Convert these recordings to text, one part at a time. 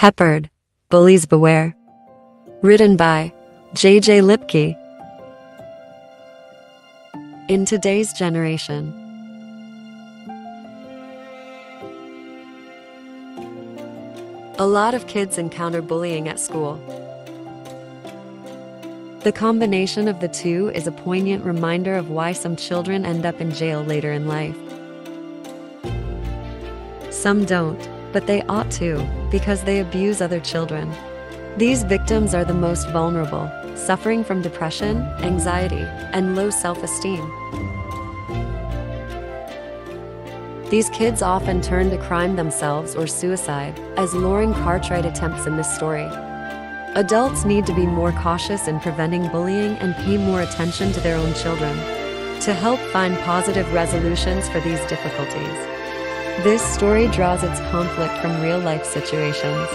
Peppered, Bullies Beware. Written by J.J. Luepke. In today's generation, a lot of kids encounter bullying at school. The combination of the two is a poignant reminder of why some children end up in jail later in life. Some don't, but they ought to, because they abuse other children. These victims are the most vulnerable, suffering from depression, anxiety, and low self esteem. These kids often turn to crime themselves or suicide, as Lauren Cartwright attempts in this story. Adults need to be more cautious in preventing bullying and pay more attention to their own children to help find positive resolutions for these difficulties. This story draws its conflict from real life situations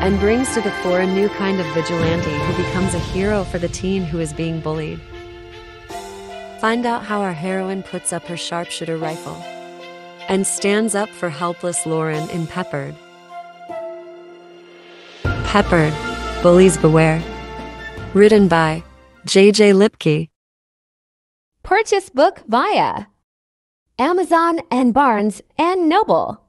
and brings to the fore a new kind of vigilante who becomes a hero for the teen who is being bullied. Find out how our heroine puts up her sharpshooter rifle and stands up for helpless Lauren in Peppered. Peppered, Bullies Beware. Written by J.J. Luepke. Purchase book via Amazon and Barnes and Noble.